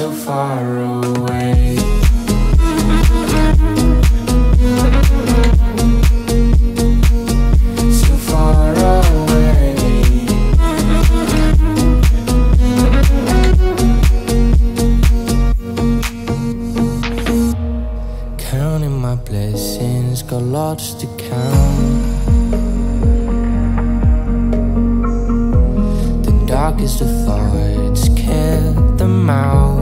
so far away. So far away. Counting my blessings, got to count. Darkest of thoughts, kept them out.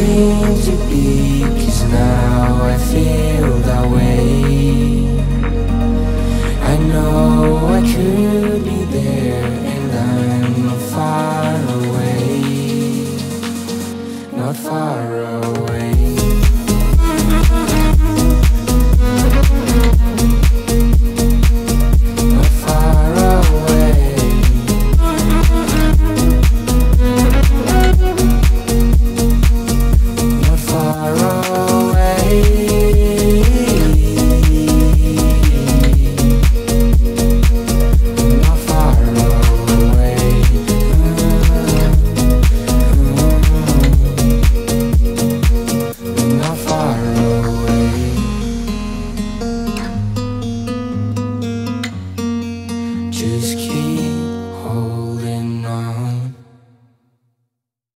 To you be. Cause now I feel